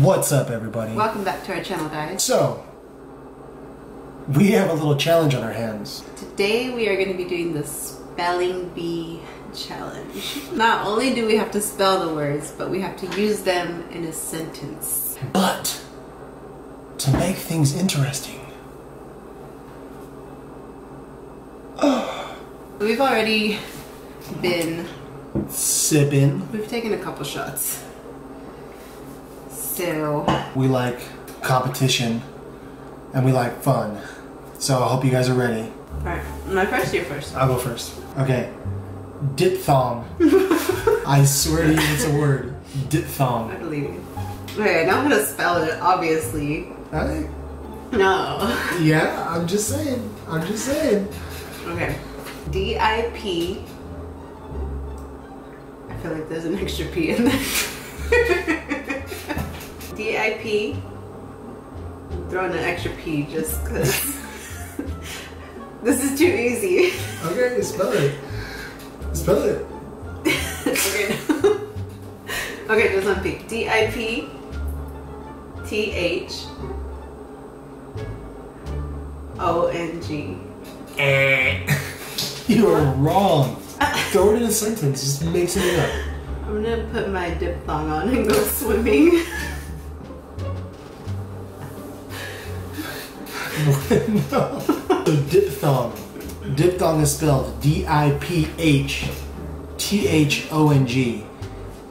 What's up, everybody? Welcome back to our channel, guys. So, we have a little challenge on our hands. Today we are going to be doing the spelling bee challenge. Not only do we have to spell the words, but we have to use them in a sentence. But, to make things interesting, We've already been, sipping. we've taken a couple shots. So, We like competition, and we like fun. So I hope you guys are ready. alright, my first year first. I'll go first. Okay. Diphthong. I swear to you, it's a word. Diphthong. I believe you. Okay, I know how to spell it, obviously. Hey, No. yeah, I'm just saying. I'm just saying. Okay. D I P. I feel like there's an extra P in there. D I P. I'm throwing an extra P just because this is too easy. Okay, spell it. Spell it. okay. okay, just one P. D I P. T H. O N G. Eh. You are wrong. Throw it in a sentence. Just make something up. I'm gonna put my diphthong on and go swimming. no. So diphthong. Diphthong is spelled D-I-P-H-T-H-O-N-G.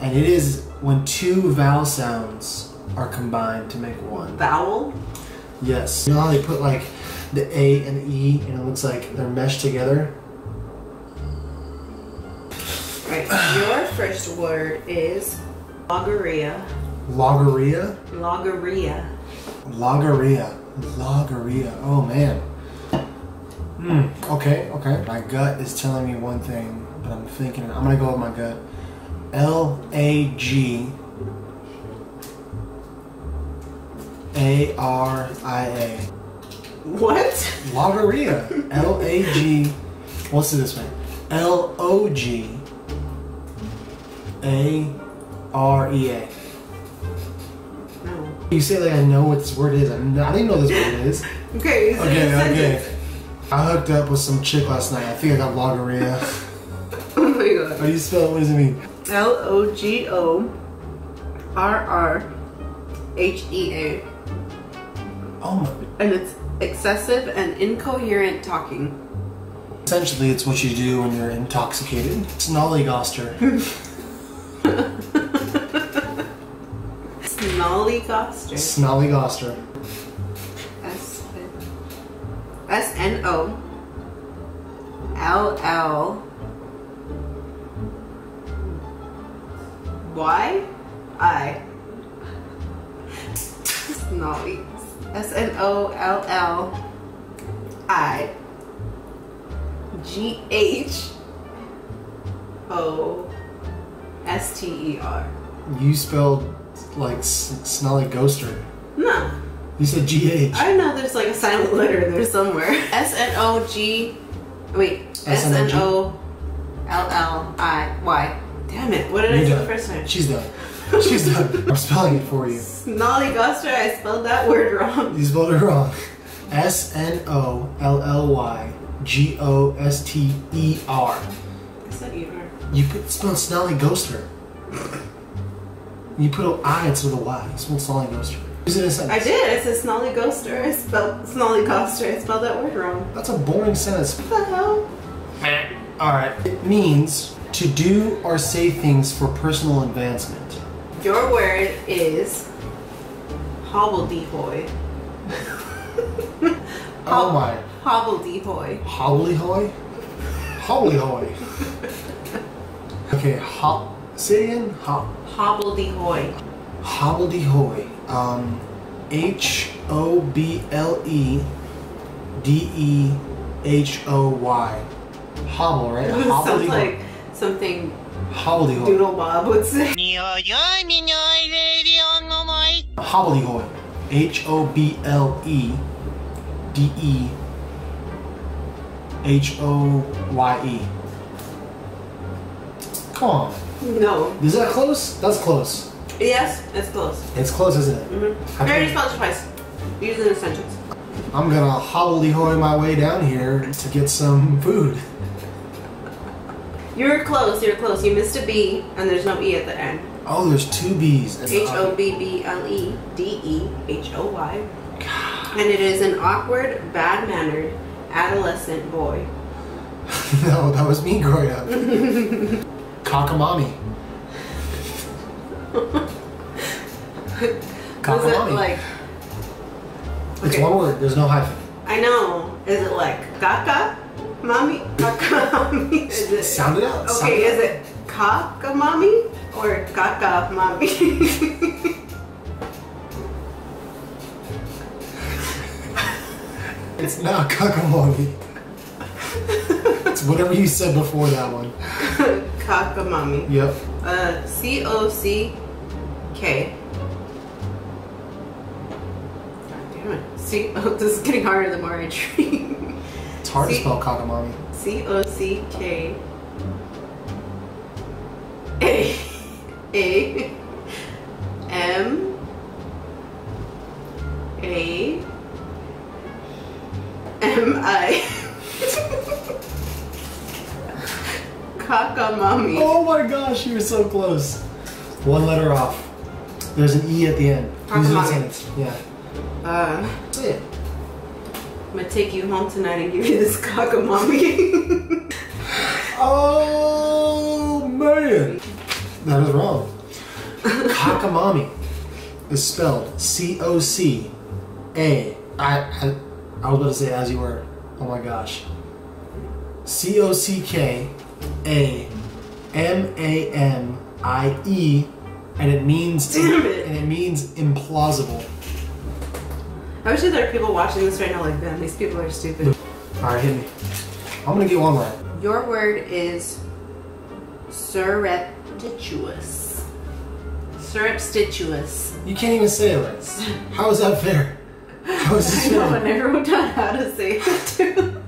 And it is when two vowel sounds are combined to make one. Vowel. Yes. You know how they put like the A and the E and it looks like they're meshed together? Right. Your first word is logorrhea. Logorrhea? Logorrhea. Logorrhea. Logorrhea. Oh man. Hmm. Okay, okay. My gut is telling me one thing, but I'm thinking I'm gonna go with my gut. L A G A R I A. What? Logorrhea. L A G. What's it this way? L O G A R E A. No. You say like I know what this word is. I didn't I didn't know this word is. Okay. you Okay, a okay. I hooked up with some chick last night. I think I got logorrhea. Oh my god. How do you spell it? What does it mean? L O G O R R H E A. Oh my. And it's excessive and incoherent talking. Essentially, it's what you do when you're intoxicated. It's nollygoster. Snollygoster. Snollygoster. S S N O L L Y I Snolly S N O L L I G H O S T E R. You spelled like s- snollygoster. No. You said G H. I know there's like a silent letter there somewhere. S N O G. Wait. S N O L L I Y. Damn it! What did I You're say the first time? She's done. She's done. I'm spelling it for you. Snollygoster. I spelled that word wrong. You spelled it wrong. S N O L L Y G O S T E R. I said E R. You put spell snollygoster. You put an I instead of a Y. You spell snollygoster. Use it in a sentence. I did. I said Snollygoster. I spelled Snollygoster. I spelled that word wrong. That's a boring sentence. What the hell? Alright. It means to do or say things for personal advancement. Your word is hobbledehoy. Oh my. Hobbledehoy. Hobblyhoy? Hobblyhoy. okay, hop. Say it again. Hop. Hobbledehoy. Hobbledehoy. Um, H O B L E D E H O Y. Hobble, right? Sounds like something Hobbledehoy. Doodle Bob would say. Hobbledehoy. H O B L E D E H O Y E. Come on. No. Is that close? That's close. Yes, it's close. It's close, isn't it? Mm-hmm. I already spelled it twice. In a sentence. I'm gonna hobbledehoy my way down here to get some food. You're close. You're close. You missed a B, and there's no E at the end. Oh, there's two B's. H O B B L E D E H O Y. And it is an awkward, bad mannered adolescent boy. no, that was me growing up. Cockamamie. Was it like, it's okay. one word. There's no hyphen. I know, is it like? Mommy? Caca mommy? Is it, Sound it out. sound okay, it is it mommy or mommy? It's not cockamamie. it's whatever you said before that one. Mommy. Yep. Uh, C O C K. God damn it. C. Oh, this is getting harder the more I drink. It's hard to See? spell cockamamie. C O C K A A M A M I Kakamami. Oh my gosh, you were so close. One letter off. There's an E at the end. Use it in a Cockamamie. sentence. Yeah. Uh, Say it. I'm gonna take you home tonight and give you this Kakamami. Oh man, that is wrong. Cockamamie is spelled C O C A. I I I was about to say as you were. Oh my gosh. C O C K A M A M I E, and it means Damn it. and it means implausible. I wish there were people watching this right now like, man, these people are stupid. All right, hit me. I'm gonna get one right. Your word is surreptitious. Surreptitious. You can't even say it right. How is that fair? How is this I know, fair? and I wrote down how to say it too.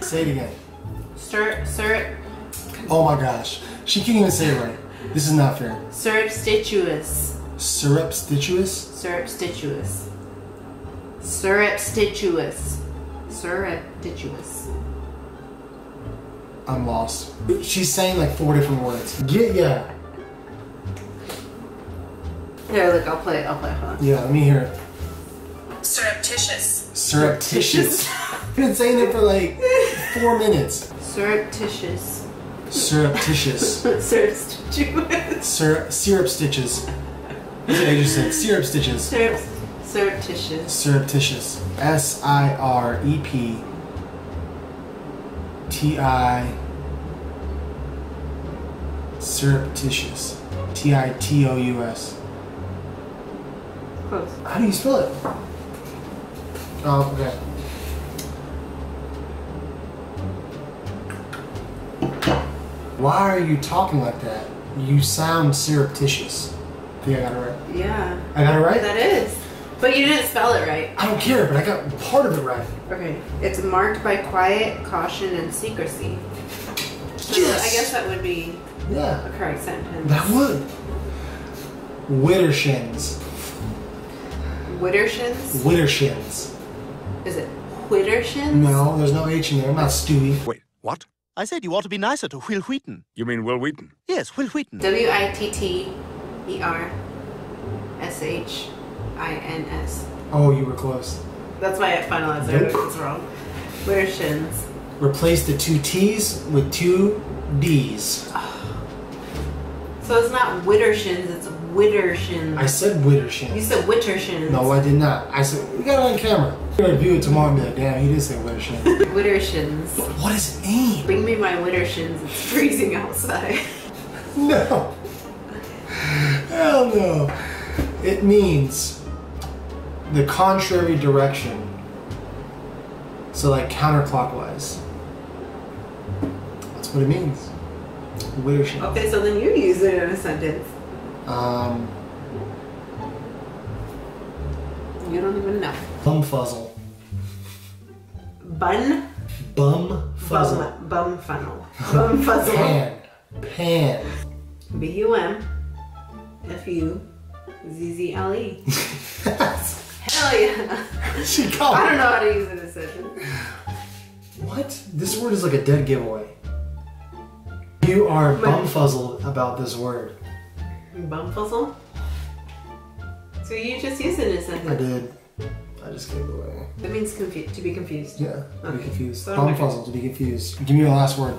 Say it again. Sur, sur, Oh my gosh. She can't even say it right. This is not fair. surreptitious. Surreptitious? Surreptitious. Surreptitious. Surreptitious. I'm lost. She's saying like four different words. Get yeah. Here, look, I'll play. I'll play it. Hold on. Yeah, let me hear it. Surreptitious. Surreptitious. Been saying it for like four minutes. Surreptitious. Surreptitious. Surreptitious. Syrup syrup stitches. That's what said. Syrup stitches. Surrept- Surreptitious. Surreptitious. S I R E P T I Surreptitious. T I T O U S. Close. How do you spell it? Oh, okay. Why are you talking like that? You sound surreptitious. I think I got it right. Yeah. I got it right? That is. But you didn't spell it right. I don't care, but I got part of it right. Okay. It's marked by quiet, caution, and secrecy. So Yes. I guess that would be Yeah, a correct sentence. that would. Widdershins. Widdershins? Widdershins. Is it Widdershins? No, there's no H in there. I'm not Stewie. Wait, what? I said you ought to be nicer to Wil Wheaton. You mean Wil Wheaton? Yes, Wil Wheaton. W I T T E R S H I N S. Oh, you were close. That's my final answer. Nope. It's wrong. Widdershins. Replace the two T's with two D's. So it's not Widdershins, it's Widdershins. I said Widdershins. you said Wittershins. No, I did not. I said, we got it on camera. We're gonna view it tomorrow and be like, damn, he did say Widdershins. Widdershins. what does it mean? Bring me my Widdershins. It's freezing outside. No. Hell no. It means the contrary direction. So, like counterclockwise. That's what it means. Widdershins. Okay, so then you use it in a sentence. Um, You don't even know. bumfuzzle. Bun. Bum fuzzle. Bum. Bum funnel. Bum fuzzle. Pan. Pan. B U M F U Z Z L E. Hell yeah. she called I don't know how to use it in a sentence. What? This word is like a dead giveaway. You are bumfuzzled about this word. Bumfuzzle? So you just used it in a I sentence. I did. I just gave it away. That means to be confused. Yeah, to be confused. So I. Bumfuzzled, to be confused. Give me your last word.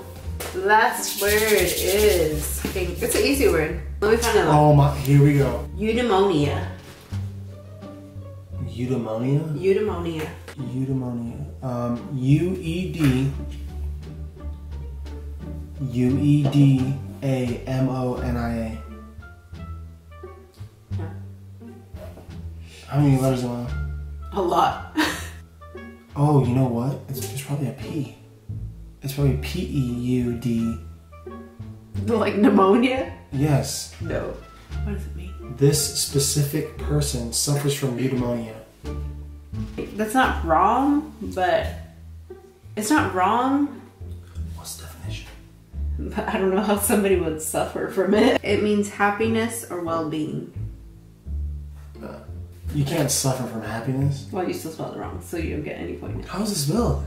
Last word is. It's an easy word. Let me find out. Oh my, here we go. Eudaimonia. Eudaimonia? Eudaimonia. Eudaimonia. Um, U E How many letters am I? A lot. Oh, you know what? It's, it's probably a P. It's probably P E U D. like pneumonia? Yes. No. What does it mean? This specific person suffers from pneumonia. That's not wrong, but it's not wrong. What's the definition? But I don't know how somebody would suffer from it. It means happiness or well-being. Uh, you can't suffer from happiness. Well, you still spelled it wrong, so you don't get any point. How's it spelled?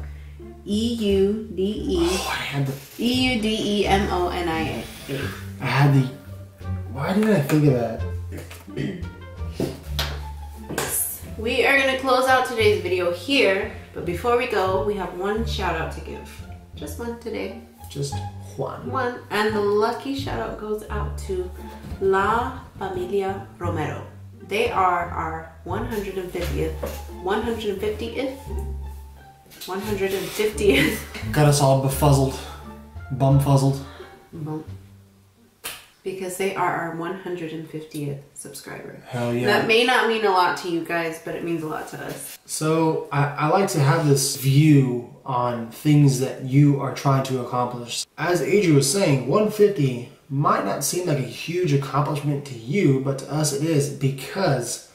E U D Oh, I had the. E E U D E M O N I A. I had the. Why didn't I think of that? We are gonna close out today's video here, but before we go, we have one shout out to give. Just one today. Just Juan. One. And the lucky shout out goes out to La Familia Romero. They are our 150th, 150th, 150th Got us all befuzzled, bumfuzzled. Bump. Because they are our 150th subscriber. Hell yeah. That may not mean a lot to you guys, but it means a lot to us. So I, I like to have this view on things that you are trying to accomplish. As Adria was saying, 150 might not seem like a huge accomplishment to you, but to us it is because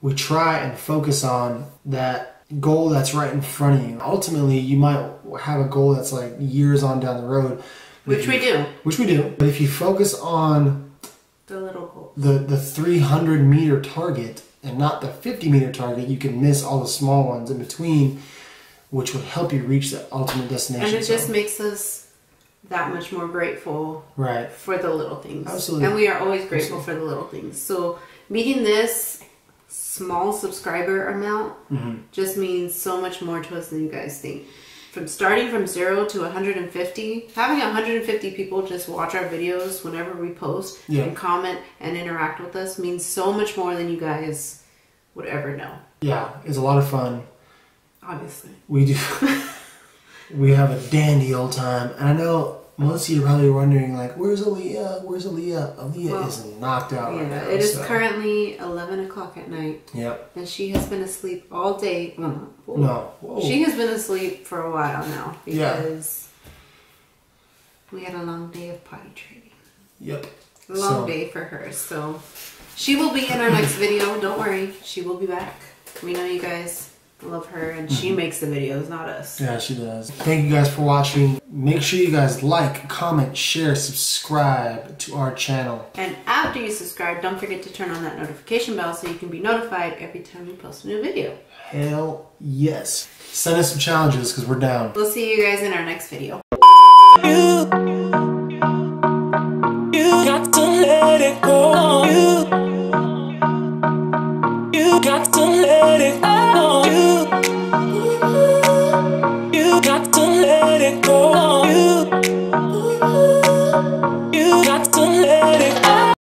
we try and focus on that goal that's right in front of you. Ultimately, you might have a goal that's like years on down the road. Which if we do. Which we do. But if you focus on The little goal. the, the 300 meter target and not the 50 meter target, you can miss all the small ones in between, which would help you reach the ultimate destination. And it just So- makes us that much more grateful right. for the little things. Absolutely. And we are always grateful for the little things. So meeting this small subscriber amount Mm-hmm. just means so much more to us than you guys think. From starting from zero to 150, having 150 people just watch our videos whenever we post Yeah. and comment and interact with us means so much more than you guys would ever know. Yeah, it's a lot of fun. Obviously. We do. we have a dandy old time, and I know most of you are probably wondering, like, "Where's Aaliyah? Where's Aaliyah?" Aaliyah Well, is knocked out right Yeah, now. it is so- currently 11 o'clock at night, Yep. and she has been asleep all day. Well, no. Whoa. She has been asleep for a while now Yeah. because we had a long day of potty training. Yep. Long So- day for her. So she will be in our next video. Don't worry. She will be back. We know you guys love her and Mm-hmm. she makes the videos, not us. Yeah, she does. Thank you guys for watching. Make sure you guys like, comment, share, subscribe to our channel. And after you subscribe, don't forget to turn on that notification bell so you can be notified every time we post a new video. Hell yes. Send us some challenges because we're down. We'll see you guys in our next video. You, you got to let it go. You, you got to let it go.